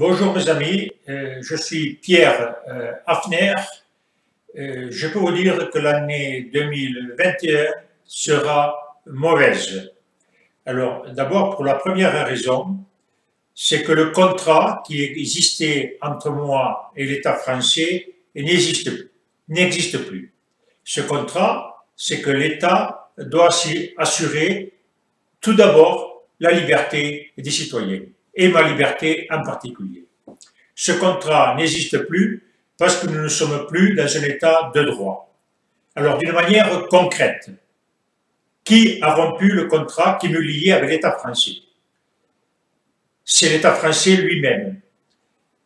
Bonjour mes amis, euh, je suis Pierre euh, Hafner. Euh, je peux vous dire que l'année 2021 sera mauvaise. Alors d'abord pour la première raison, c'est que le contrat qui existait entre moi et l'État français n'existe n'existe plus. Ce contrat, c'est que l'État doit assurer tout d'abord la liberté des citoyens et ma liberté en particulier. Ce contrat n'existe plus parce que nous ne sommes plus dans un état de droit. Alors d'une manière concrète, qui a rompu le contrat qui me liait avec l'État français? C'est l'État français lui-même.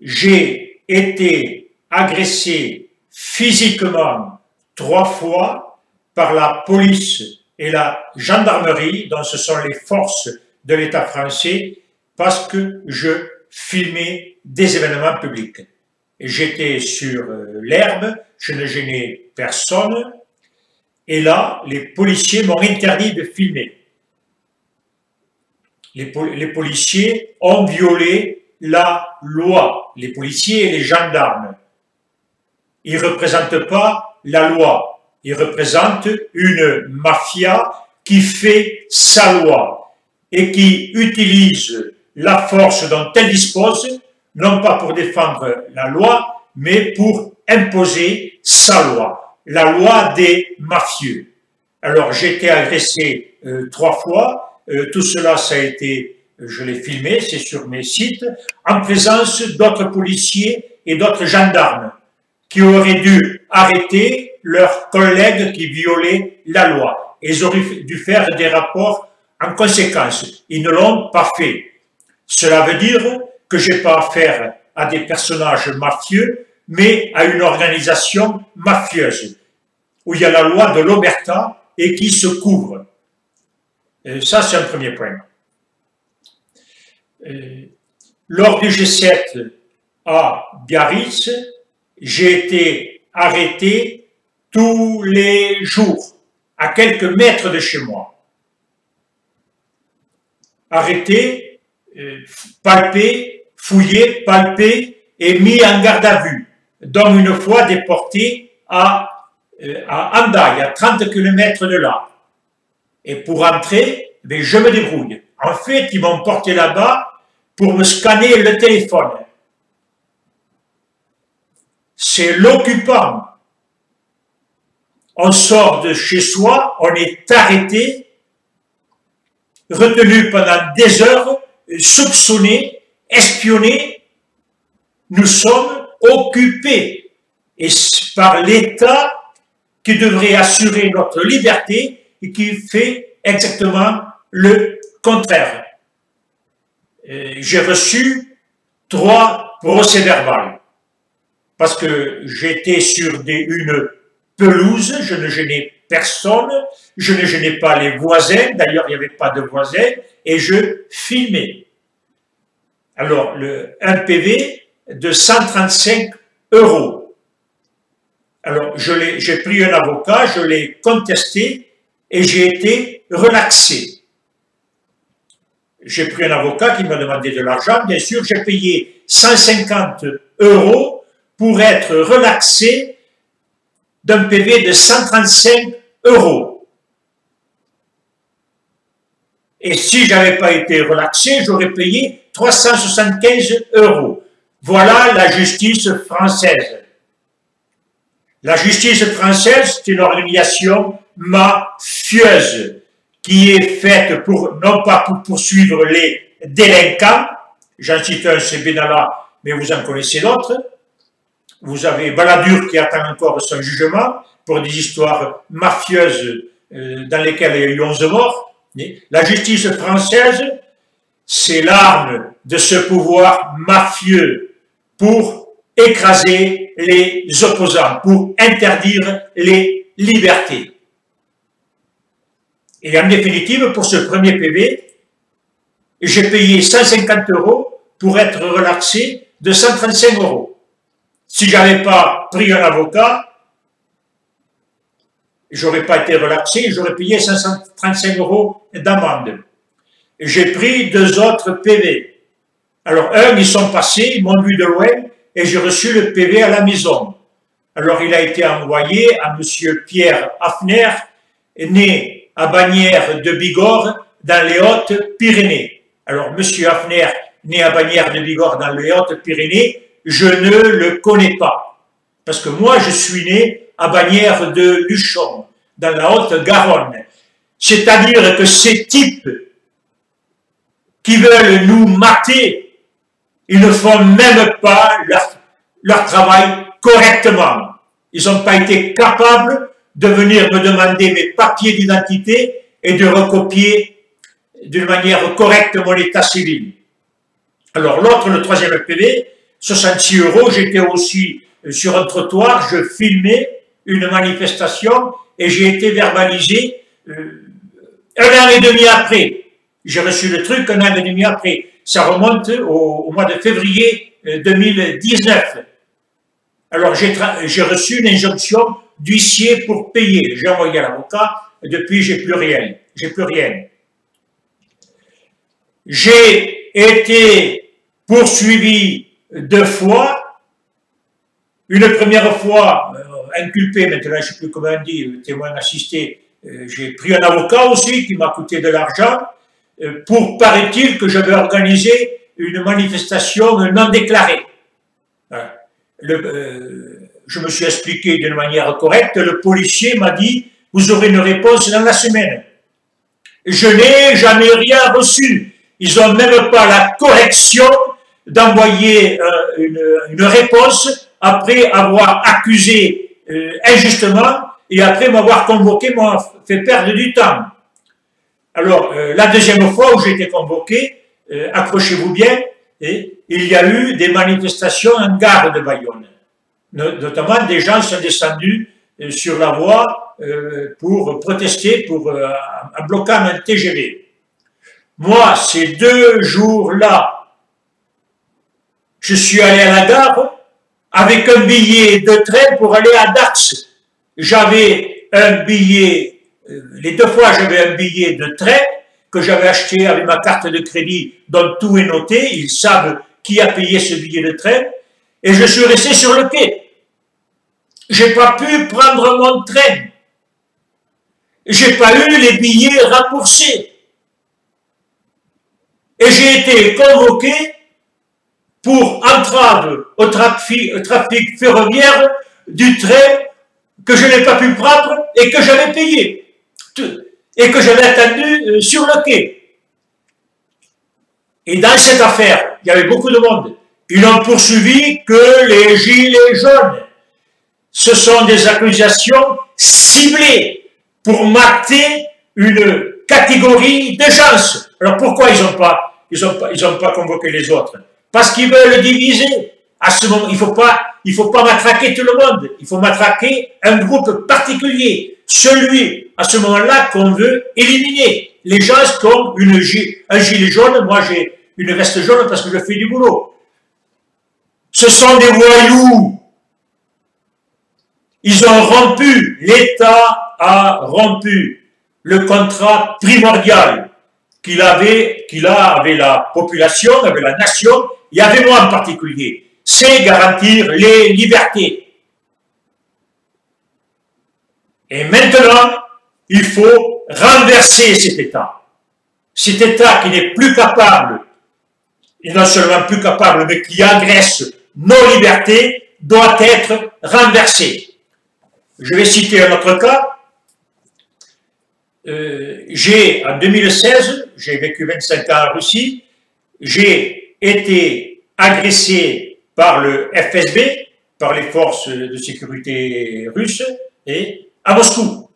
J'ai été agressé physiquement trois fois par la police et la gendarmerie, dont ce sont les forces de l'État français, parce que je filmais des événements publics. J'étais sur euh, l'herbe, je ne gênais personne, et là, les policiers m'ont interdit de filmer. Les, les, policiers ont violé la loi, les policiers et les gendarmes. Ils ne représentent pas la loi, ils représentent une mafia qui fait sa loi et qui utilise la force dont elle dispose, non pas pour défendre la loi, mais pour imposer sa loi, la loi des mafieux. Alors j'ai été agressé euh, trois fois, euh, tout cela ça a été, je l'ai filmé, c'est sur mes sites, en présence d'autres policiers et d'autres gendarmes qui auraient dû arrêter leurs collègues qui violaient la loi. Ils auraient dû faire des rapports en conséquence. Ils ne l'ont pas fait. Cela veut dire que j'ai pas affaire à des personnages mafieux, mais à une organisation mafieuse, où il y a la loi de l'Omerta et qui se couvre. ça, c'est un premier point. lors du G7 à Biarritz, j'ai été arrêté tous les jours, à quelques mètres de chez moi. Arrêté euh, palpé, fouillé, palpé et mis en garde à vue, dont une fois déporté à, euh, à Andaï, à 30 km de là. Et pour entrer, ben, je me débrouille. En fait, ils m'ont porté là-bas pour me scanner le téléphone. C'est l'occupant. On sort de chez soi, on est arrêté, retenu pendant des heures soupçonnés, espionnés, nous sommes occupés et par l'État qui devrait assurer notre liberté et qui fait exactement le contraire. J'ai reçu trois procès verbaux parce que j'étais sur une pelouse, je ne gênais personne, je ne gênais pas les voisins, d'ailleurs il n'y avait pas de voisins, et je filmais. Alors, le, un PV de 135 euros. Alors, j'ai pris un avocat, je l'ai contesté et j'ai été relaxé. J'ai pris un avocat qui m'a demandé de l'argent, bien sûr, j'ai payé 150 euros pour être relaxé d'un PV de 135 euros. Et si j'avais pas été relaxé, j'aurais payé 375 euros. Voilà la justice française. La justice française, c'est une organisation mafieuse qui est faite pour, non pas pour poursuivre les délinquants, j'en cite un, c'est Benalla, mais vous en connaissez d'autres. Vous avez Baladur qui attend encore son jugement pour des histoires mafieuses euh, dans lesquelles il y a eu 11 morts. La justice française, c'est l'arme de ce pouvoir mafieux pour écraser les opposants, pour interdire les libertés. Et en définitive, pour ce premier PV, j'ai payé 150 euros pour être relaxé de 135 euros. Si j'avais pas pris un avocat, j'aurais pas été relaxé, j'aurais payé 535 euros d'amende. J'ai pris deux autres PV. Alors, un, ils sont passés, ils m'ont vu de loin, et j'ai reçu le PV à la maison. Alors, il a été envoyé à Monsieur Pierre Hafner, né à Bagnères de Bigorre, dans les Hautes-Pyrénées. Alors, Monsieur Hafner, né à Bagnères de Bigorre, dans les Hautes-Pyrénées, je ne le connais pas. Parce que moi, je suis né à Bagnères de Luchon, dans la Haute-Garonne. C'est-à-dire que ces types qui veulent nous mater, ils ne font même pas leur, leur travail correctement. Ils n'ont pas été capables de venir me demander mes papiers d'identité et de recopier d'une manière correcte mon état civil. Alors l'autre, le troisième PV, 66 euros, j'étais aussi euh, sur un trottoir, je filmais une manifestation et j'ai été verbalisé euh, un an et demi après. J'ai reçu le truc un an et demi après. Ça remonte au, mois de février 2019. Euh, Alors j'ai reçu une injonction d'huissier pour payer. J'ai envoyé à l'avocat. Depuis, j'ai plus rien. J'ai plus rien. J'ai été poursuivi deux fois. Une première fois, euh, inculpé, maintenant je ne sais plus comment on dit, témoin assisté, euh, j'ai pris un avocat aussi qui m'a coûté de l'argent euh, pour, paraît-il, que j'avais organisé une manifestation non déclarée. je me suis expliqué d'une manière correcte. Le policier m'a dit, vous aurez une réponse dans la semaine. Je n'ai jamais rien reçu. Ils n'ont même pas la correction d'envoyer une, une, réponse après avoir accusé injustement et après m'avoir convoqué m'a fait perdre du temps. Alors, euh, la deuxième fois où j'ai été convoqué, euh, accrochez-vous bien, il y a eu des manifestations en gare de Bayonne. Notamment, des gens sont descendus euh, sur la voie pour protester pour un blocage un TGV. Moi, ces deux jours-là, je suis allé à la gare avec un billet de train pour aller à Dax, j'avais un billet, les deux fois j'avais un billet de train que j'avais acheté avec ma carte de crédit dont tout est noté, ils savent qui a payé ce billet de train, et je suis resté sur le quai. J'ai pas pu prendre mon train. J'ai pas eu les billets remboursés. Et j'ai été convoqué pour entrave au trafic, au trafic ferroviaire du train que je n'ai pas pu prendre et que j'avais payé, et que j'avais attendu euh, sur le quai. Et dans cette affaire, il y avait beaucoup de monde. Ils n'ont poursuivi que les gilets jaunes. Ce sont des accusations ciblées pour mater une catégorie de gens. Alors pourquoi ils n'ont pas, pas, pas convoqué les autres? Parce qu'ils veulent diviser. À ce moment, il faut faut pas matraquer tout le monde, il faut matraquer un groupe particulier, celui à ce moment-là qu'on veut éliminer. Les gens ont une, un gilet jaune, moi j'ai une veste jaune parce que je fais du boulot. Ce sont des voyous. Ils ont rompu, l'État a rompu le contrat primordial qu'il avait, qu'il a avec la population, avec la nation, et avec moi en particulier c'est garantir les libertés. Et maintenant, il faut renverser cet État. Cet État qui n'est plus capable, et non seulement plus capable, mais qui agresse nos libertés, doit être renversé. Je vais citer un autre cas. Euh, j'ai, en 2016, j'ai vécu 25 ans en Russie, j'ai été agressé par le FSB, par les forces de sécurité russes, et à Moscou.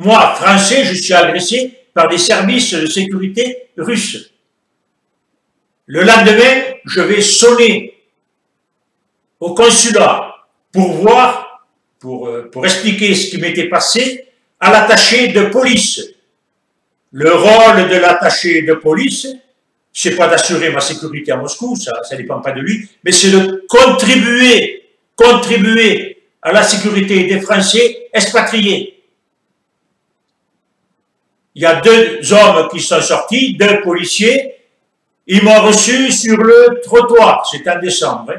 Moi, français, je suis agressé par des services de sécurité russes. Le lendemain, je vais sonner au consulat pour voir, pour, euh, pour expliquer ce qui m'était passé à l'attaché de police. Le rôle de l'attaché de police, c'est pas d'assurer ma sécurité à Moscou, ça, ça dépend pas de lui, mais c'est de contribuer à la sécurité des Français expatriés. Il y a deux hommes qui sont sortis, deux policiers, Ils m'ont reçu sur le trottoir, c'était en décembre.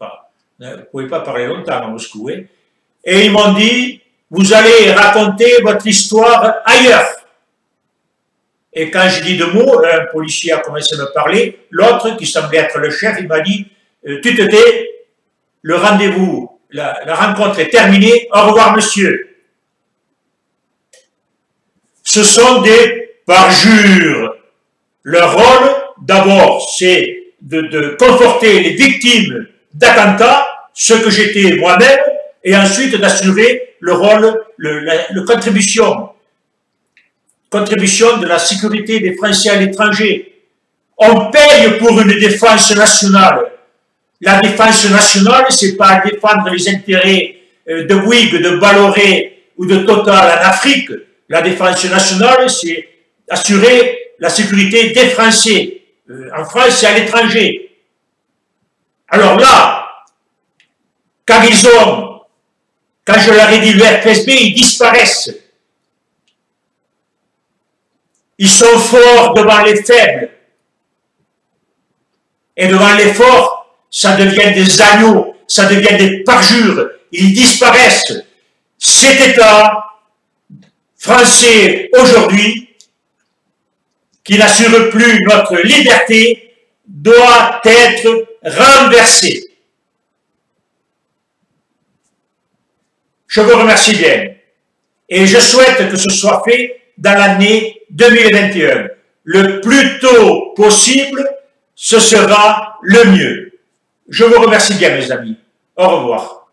Hein. Vous ne pouvez pas parler longtemps à Moscou. Hein. Et ils m'ont dit, vous allez raconter votre histoire ailleurs. Et quand je dis deux mots, un policier a commencé à me parler, l'autre, qui semblait être le chef, il m'a dit, euh, tu te tais, le rendez-vous, la rencontre est terminée, au revoir monsieur ce sont des parjures. Leur rôle, d'abord, c'est de, conforter les victimes d'attentats, ce que j'étais moi-même, et ensuite d'assurer le rôle, le, la contribution, de la sécurité des Français à l'étranger. On paye pour une défense nationale. La défense nationale, c'est pas défendre les intérêts euh, de Bouygues, de Balloré ou de Total en Afrique. La défense nationale, c'est assurer la sécurité des Français, euh, en France et à l'étranger. Alors là, quand ils ont, quand je leur ai dit le FSB, ils disparaissent. Ils sont forts devant les faibles. Et devant les forts, ça devient des agneaux, ça devient des parjures. Ils disparaissent. Cet État français aujourd'hui, qui n'assure plus notre liberté, doit être renversé. Je vous remercie bien. Et je souhaite que ce soit fait dans l'année 2021. Le plus tôt possible, ce sera le mieux. Je vous remercie bien, mes amis. Au revoir.